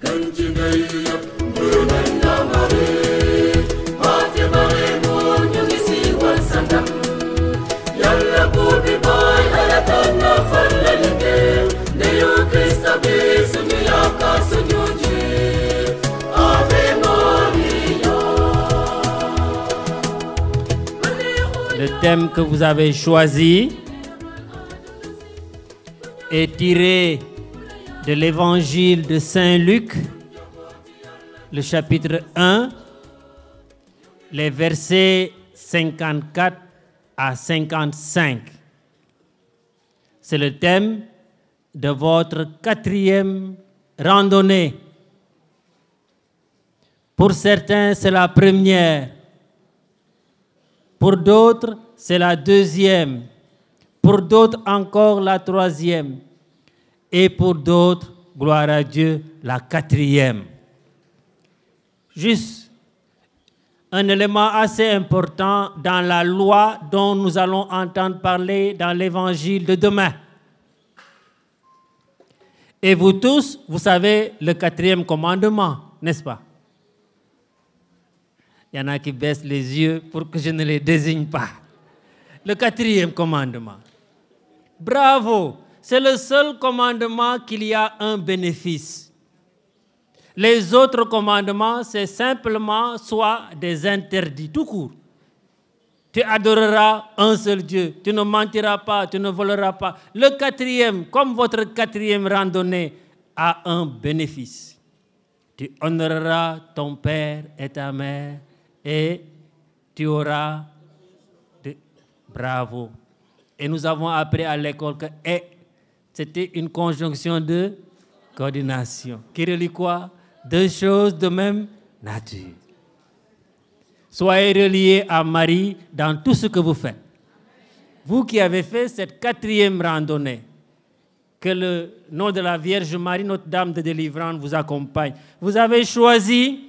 Le thème que vous avez choisi est tiré de l'évangile de Saint Luc, le chapitre 1, les versets 54 à 55. C'est le thème de votre quatrième randonnée. Pour certains, c'est la première. Pour d'autres, c'est la deuxième. Pour d'autres encore, la troisième. Et pour d'autres, gloire à Dieu, la quatrième. Juste un élément assez important dans la loi dont nous allons entendre parler dans l'évangile de demain. Et vous tous, vous savez le quatrième commandement, n'est-ce pas? Il y en a qui baissent les yeux pour que je ne les désigne pas. Le quatrième commandement. Bravo, c'est le seul commandement qu'il y a un bénéfice. Les autres commandements, c'est simplement soit des interdits, tout court. Tu adoreras un seul Dieu, tu ne mentiras pas, tu ne voleras pas. Le quatrième, comme votre quatrième randonnée, a un bénéfice. Tu honoreras ton père et ta mère et tu auras. Bravo. Et nous avons appris à l'école que c'était une conjonction de coordination qui relie quoi? Deux choses de même nature. Soyez reliés à Marie dans tout ce que vous faites. Vous qui avez fait cette quatrième randonnée, que le nom de la Vierge Marie, notre Dame de délivrance, vous accompagne. Vous avez choisi,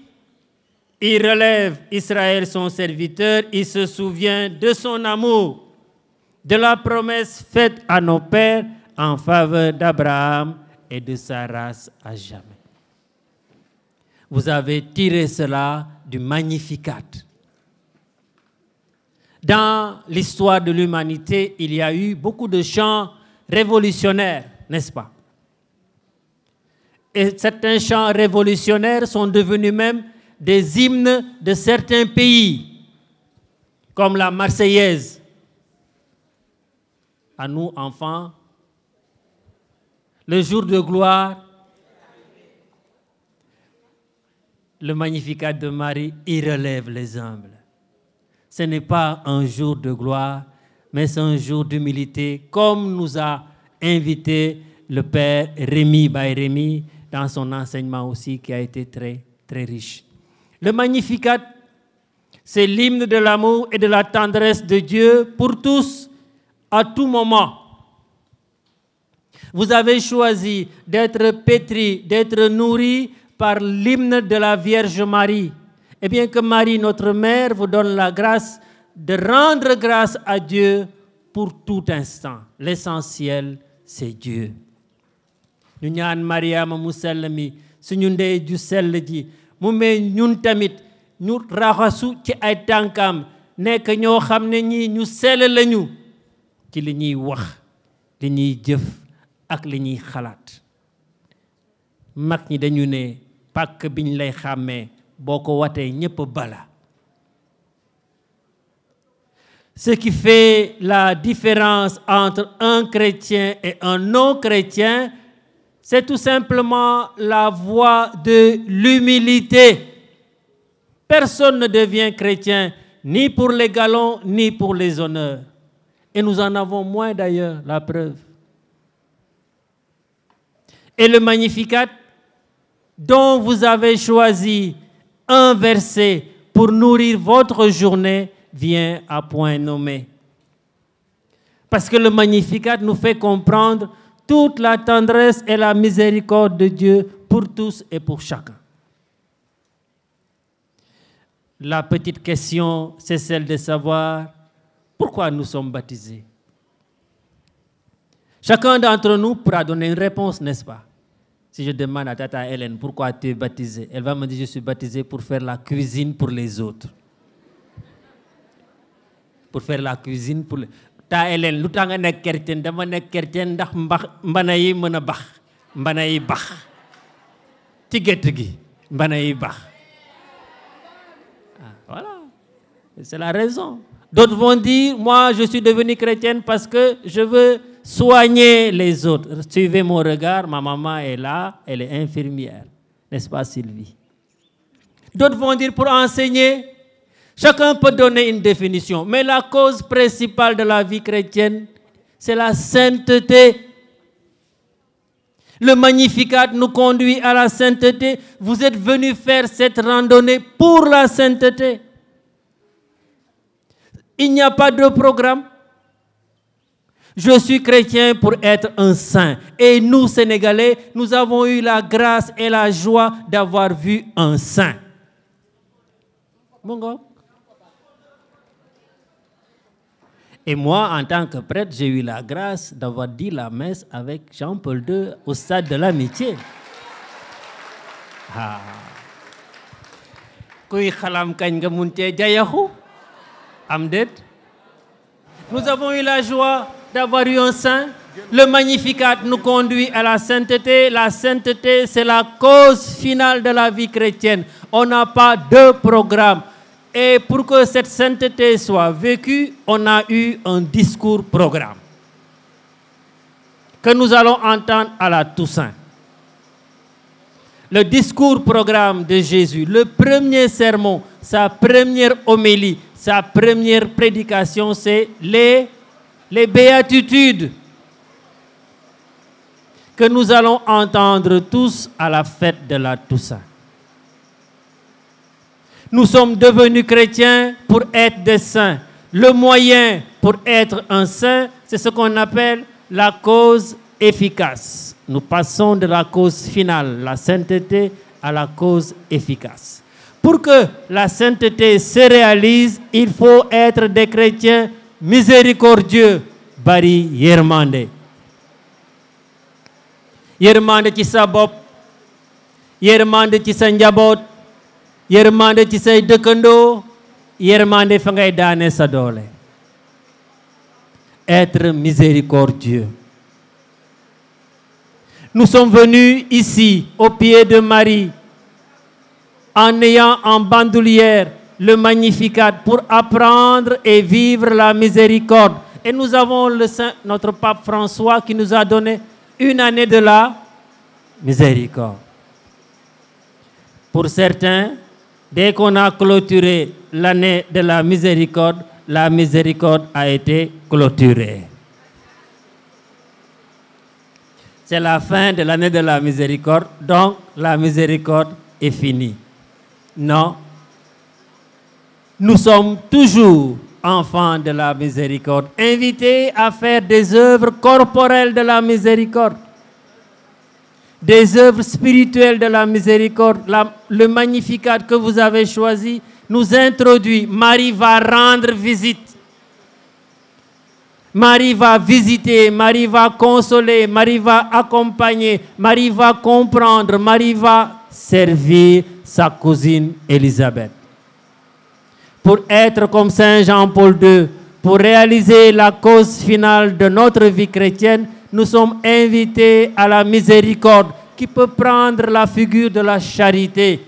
il relève Israël son serviteur, il se souvient de son amour, de la promesse faite à nos pères en faveur d'Abraham et de sa race à jamais. Vous avez tiré cela du Magnificat. Dans l'histoire de l'humanité, il y a eu beaucoup de chants révolutionnaires, n'est-ce pas? Et certains chants révolutionnaires sont devenus même des hymnes de certains pays, comme la Marseillaise. À nous, enfants, le jour de gloire, le magnificat de Marie, il relève les humbles. Ce n'est pas un jour de gloire, mais c'est un jour d'humilité, comme nous a invité le Père Rémi Rémi dans son enseignement aussi, qui a été très, très riche. Le Magnificat, c'est l'hymne de l'amour et de la tendresse de Dieu pour tous, à tout moment. Vous avez choisi d'être pétri, d'être nourri par l'hymne de la Vierge Marie. Et bien que Marie, notre mère, vous donne la grâce de rendre grâce à Dieu pour tout instant. L'essentiel, c'est Dieu. Ce qui fait la différence entre un chrétien et un non-chrétien c'est tout simplement la voie de l'humilité. Personne ne devient chrétien ni pour les galons ni pour les honneurs. Et nous en avons moins d'ailleurs la preuve et le Magnificat dont vous avez choisi un verset pour nourrir votre journée vient à point nommé. Parce que le Magnificat nous fait comprendre toute la tendresse et la miséricorde de Dieu pour tous et pour chacun. La petite question, c'est celle de savoir pourquoi nous sommes baptisés? Chacun d'entre nous pourra donner une réponse, n'est-ce pas? Si je demande à Tata Hélène pourquoi tu es baptisée, elle va me dire je suis baptisée pour faire la cuisine pour les autres. Pour faire la cuisine pour les... Tata Hélène lu chrétienne chrétienne Ah, voilà. C'est la raison. D'autres vont dire moi je suis devenue chrétienne parce que je veux soigner les autres. Suivez mon regard. Ma maman est là. Elle est infirmière. N'est-ce pas Sylvie? D'autres vont dire pour enseigner chacun peut donner une définition. Mais la cause principale de la vie chrétienne c'est la sainteté. Le Magnificat nous conduit à la sainteté. Vous êtes venus faire cette randonnée pour la sainteté. Il n'y a pas de programme. Je suis chrétien pour être un saint. Et nous, Sénégalais, nous avons eu la grâce et la joie d'avoir vu un saint. Et moi, en tant que prêtre, j'ai eu la grâce d'avoir dit la messe avec Jean-Paul II au stade de l'amitié. Ah. Nous avons eu la joie d'avoir eu un saint. Le Magnificat nous conduit à la sainteté. La sainteté, c'est la cause finale de la vie chrétienne. On n'a pas de programme. Et pour que cette sainteté soit vécue, on a eu un discours programme que nous allons entendre à la Toussaint. Le discours programme de Jésus, le premier sermon, sa première homélie, sa première prédication, c'est les, les béatitudes que nous allons entendre tous à la fête de la Toussaint. Nous sommes devenus chrétiens pour être des saints. Le moyen pour être un saint, c'est ce qu'on appelle la cause efficace. Nous passons de la cause finale, la sainteté, à la cause efficace. Pour que la sainteté se réalise, il faut être des chrétiens miséricordieux, bari yermande. Yermande ci sa bopp, yermande ci sa njaboot, yërmande ci say dëkkandoo yërmande fa ngay sa être miséricordieux nous sommes venus ici au pied de Marie en ayant en bandoulière le Magnificat pour apprendre et vivre la miséricorde et nous avons le Saint, notre pape François qui nous a donné une année de la miséricorde pour certains Dès qu'on a clôturé l'année de la miséricorde, la miséricorde a été clôturée. C'est la fin de l'année de la miséricorde, donc la miséricorde est finie. Non. Nous sommes toujours enfants de la miséricorde, invités à faire des œuvres corporelles de la miséricorde des œuvres spirituelles de la miséricorde, le magnificat que vous avez choisi nous introduit. Marie va rendre visite. Marie va visiter, Marie va consoler, Marie va accompagner, Marie va comprendre, Marie va servir sa cousine Élisabeth. Pour être comme Saint Jean-Paul II, pour réaliser la cause finale de notre vie chrétienne, nous sommes invités à la miséricorde qui peut prendre la figure de la charité.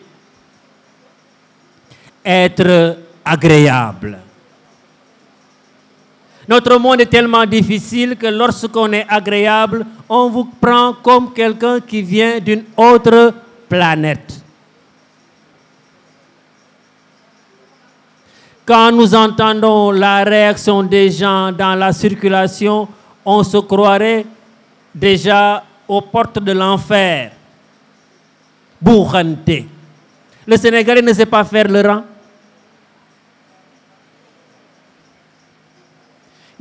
Être agréable. Notre monde est tellement difficile que lorsqu'on est agréable, on vous prend comme quelqu'un qui vient d'une autre planète. Quand nous entendons la réaction des gens dans la circulation, on se croirait déjà aux portes de l'enfer. Boukhante. Le Sénégalais ne sait pas faire le rang.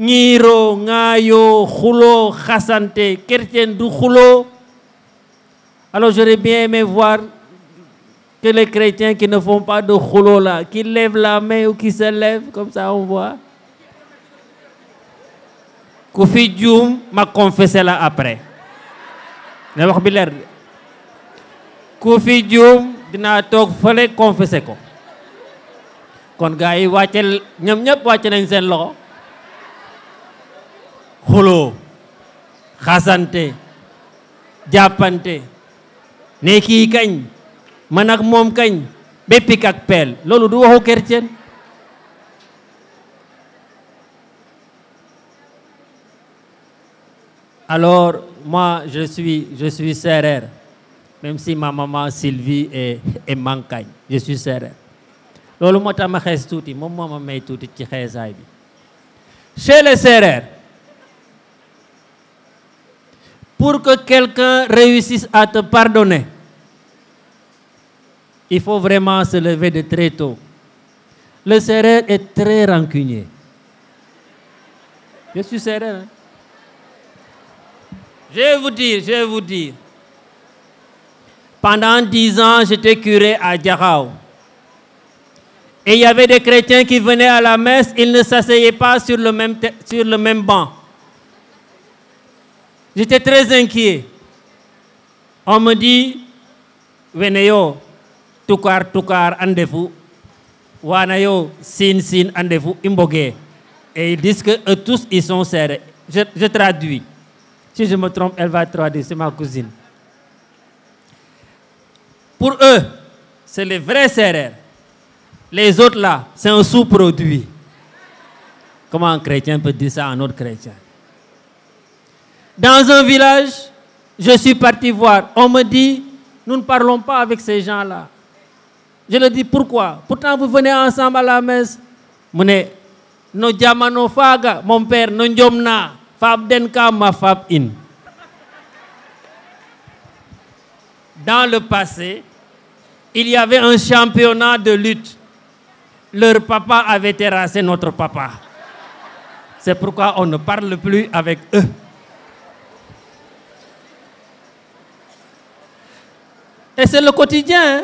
ñiiro ŋaayo xulo xasante chrétien du alors j'aurais bien aimé voir que les chrétiens qui ne font pas de xulo là qui lèvent la main ou qui se lèvent comme ça on voit. Ku fi juum ma confessé la après. Ne wax bi leer. De ku fi juum dinaa toog fële confessé ko. Kon gars yi wàcce ñoom ñëpp wàcce nañ seen man ak moom kañ béppik ak peel. Du waxu chrétien. Alors moi je suis je suis même si ma maman Sylvie est est je suis sérère loolu moo tax ma xees tuuti moom moo ma may tuuti ci chez les sérères pour que quelqu'un réussisse à te pardonner il faut vraiment se lever de très tôt le sérère est très rancunier je suis sérère hein? Je vais vous dire, je vais vous dire. Pendant dix ans, j'étais curé à Diarao. Et il y avait des chrétiens qui venaient à la messe, ils ne s'asseyaient pas sur le même, sur le même banc. J'étais très inquiet. On me dit, Veneyo, tukar, tukar, andefu. Wanayo, sin, sin, andefu, imbogue. Et ils disent que tous, ils sont serrés. Je, je traduis. Si je me trompe, elle va traduire, c'est ma cousine. Pour eux, c'est les vrais serrères. Les autres là, c'est un sous-produit. Comment un chrétien peut dire ça à un autre chrétien? Dans un village, je suis parti voir. On me dit, nous ne parlons pas avec ces gens-là. Je leur dis, pourquoi? Pourtant, vous venez ensemble à la messe. Mune, no jamano faga, mon père, no njomna. Fab Denka ma Fab In. Dans le passé, il y avait un championnat de lutte. Leur papa avait terrassé notre papa. C'est pourquoi on ne parle plus avec eux. Et c'est le quotidien. hein?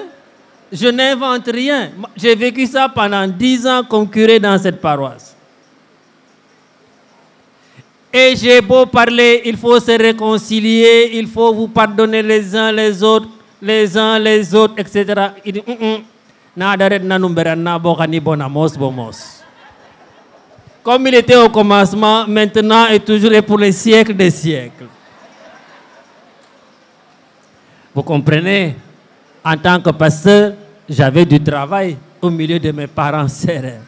Je n'invente rien. J'ai vécu ça pendant dix ans comme curé dans cette paroisse. Et j'ai beau parler, il faut se réconcilier, il faut vous pardonner les uns les autres, les uns les autres, etc. Il dit, bonamos bomos. Comme il était au commencement, maintenant et toujours et pour les siècles des siècles. Vous comprenez? En tant que pasteur, j'avais du travail au milieu de mes parents serrés.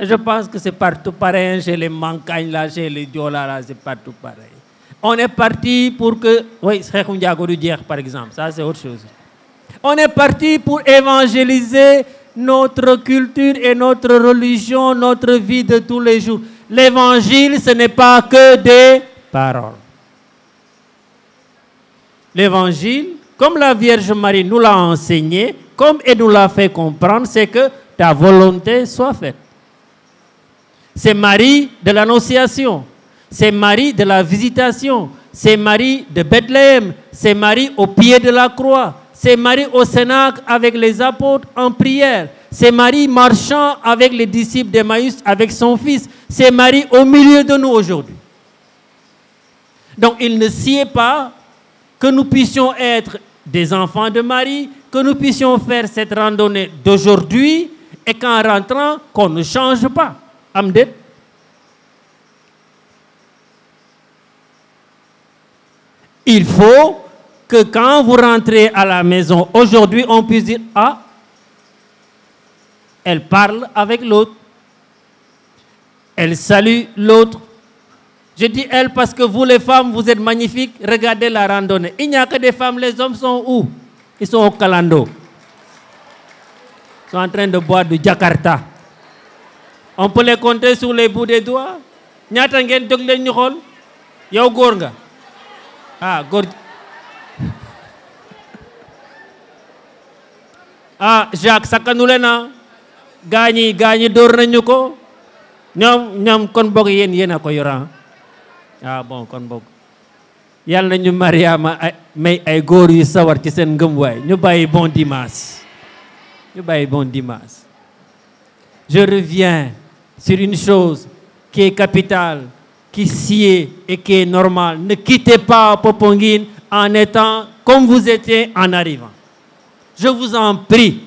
Je pense que c'est partout pareil, chez les Mancagnes, là, chez les Diola, là, c'est partout pareil. On est parti pour que... Oui, par exemple, ça c'est autre chose. On est parti pour évangéliser notre culture et notre religion, notre vie de tous les jours. L'évangile, ce n'est pas que des paroles. L'évangile, comme la Vierge Marie nous l'a enseigné, comme elle nous l'a fait comprendre, c'est que ta volonté soit faite. C'est Marie de l'Annonciation, c'est Marie de la Visitation, c'est Marie de Bethléem, c'est Marie au pied de la croix, c'est Marie au Cénacle avec les apôtres en prière, c'est Marie marchant avec les disciples d'Emmaüs avec son fils, c'est Marie au milieu de nous aujourd'hui. Donc il ne sied pas que nous puissions être des enfants de Marie, que nous puissions faire cette randonnée d'aujourd'hui et qu'en rentrant, qu'on ne change pas. Amdet Il faut que quand vous rentrez à la maison aujourd'hui, on puisse dire Ah, elle parle avec l'autre, elle salue l'autre. Je dis elle parce que vous les femmes, vous êtes magnifiques. Regardez la randonnée. Il n'y a que des femmes, les hommes sont où? Ils sont au Calando. Ils sont en train de boire du Jakarta. On peut les compter sur les bouts des doigts. ah ah Jacques ah bon may bon dimanche je reviens sur une chose qui est capitale, qui sied et qui est normale. Ne quittez pas Poponguine en étant comme vous étiez en arrivant. Je vous en prie.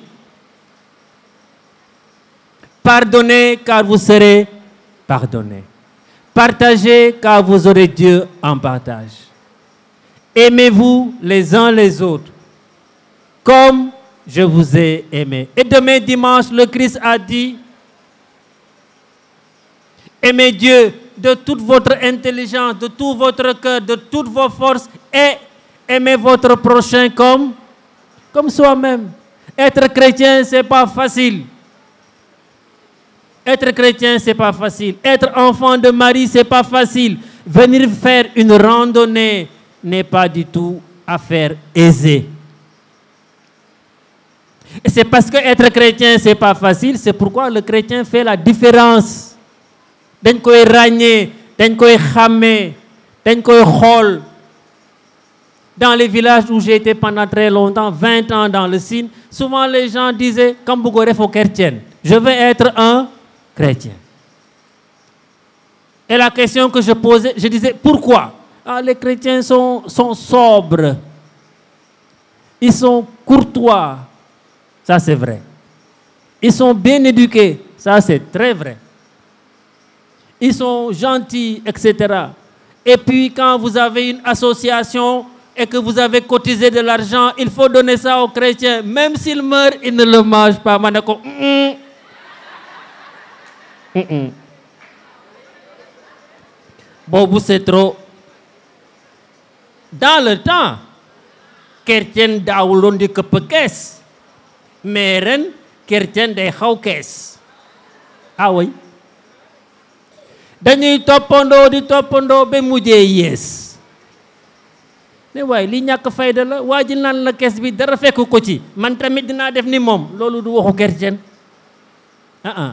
Pardonnez car vous serez pardonnés. Partagez car vous aurez Dieu en partage. Aimez-vous les uns les autres comme je vous ai aimé. Et demain dimanche, le Christ a dit, aimez Dieu de toute votre intelligence, de tout votre cœur, de toutes vos forces et aimez votre prochain comme, comme soi-même. Être chrétien, ce n'est pas facile. Être chrétien, ce n'est pas facile. Être enfant de Marie, ce n'est pas facile. Venir faire une randonnée n'est pas du tout affaire aisée. C'est parce que être chrétien, ce n'est pas facile, c'est pourquoi le chrétien fait la différence. dañ koy ràññee dañ koy xàmmee dans les villages où j'ai été pendant très longtemps 20 ans dans le Sine souvent les gens disaient Kambugo refo chrétien je veux être un chrétien. Et la question que je posais je disais pourquoi? Ah, les chrétiens sont, sont sobres. Ils sont courtois. Ça c'est vrai. Ils sont bien éduqués. Ça c'est très vrai. Ils sont gentils, etc. Et puis quand vous avez une association et que vous avez cotisé de l'argent, il faut donner ça aux chrétiens. Même s'ils meurent, ils ne le mangent pas. Manako, mm, mm, mm. setro trop. Dans le temps, chrétien daawuloon di këpp kees. Mais ren chrétien day xaw kees. Ah oui. Dañuy toppandoo di toppandoo ba mujjee yees. Ne waaye li ñàkk fayda la. Waa ji naan la kees bi dara fekk ko ci. Man tamit dinaa def ni moom. Loolu du waxu chrétien. Ah ah.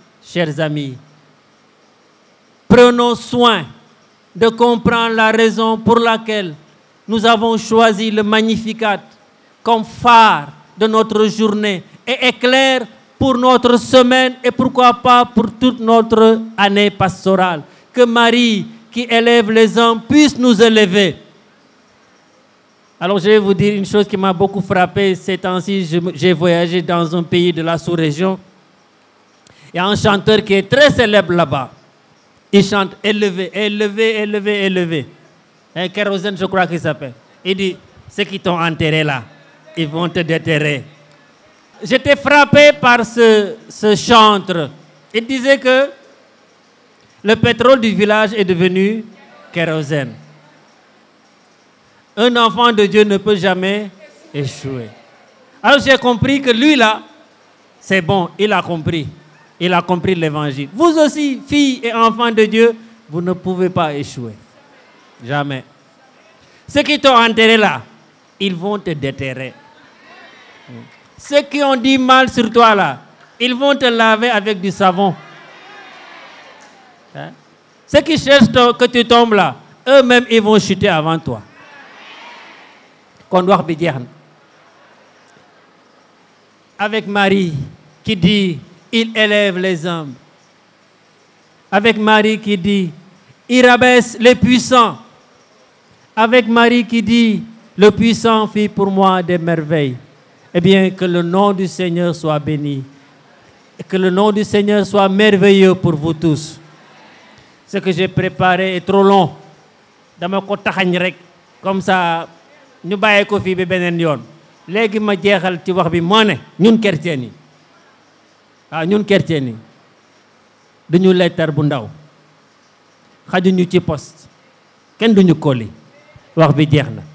chers amis prenons soin de comprendre la raison pour laquelle nous avons choisi le Magnificat comme phare de notre journée et éclair pour notre semaine et pourquoi pas pour toute notre année pastorale. Que Marie, qui élève les hommes, puisse nous élever. Alors je vais vous dire une chose qui m'a beaucoup frappé ces temps-ci. J'ai voyagé dans un pays de la sous-région. Il y a un chanteur qui est très célèbre là-bas. Il chante élevé, élevé, élevé, élevé. Un kérosène, je crois qu'il s'appelle. Il dit, ceux qui t'ont enterré là, ils vont te déterrer. J'étais frappé par ce, ce chantre. Il disait que le pétrole du village est devenu kérosène. Un enfant de Dieu ne peut jamais échouer. Alors j'ai compris que lui là, c'est bon, il a compris. Il a compris l'évangile. Vous aussi, filles et enfants de Dieu, vous ne pouvez pas échouer. Jamais. Ceux qui t'ont enterré là, ils vont te déterrer. Ceux qui ont dit mal sur toi là, ils vont te laver avec du savon. Hein? Ceux qui cherchent que tu tombes là, eux-mêmes, ils vont chuter avant toi. Avec Marie qui dit, il élève les hommes. Avec Marie qui dit, il rabaisse les puissants. Avec Marie qui dit, le puissant fit pour moi des merveilles. Eh bien, que le nom du Seigneur soit béni. Et que le nom du Seigneur soit merveilleux pour vous tous. Ce que j'ai préparé est trop long. comme ça ñu bàyyi ko waaw ñun chrétien yi duñu lettar bu ndaw xajuñu ci poste kenn duñu koli wax bi jeex na.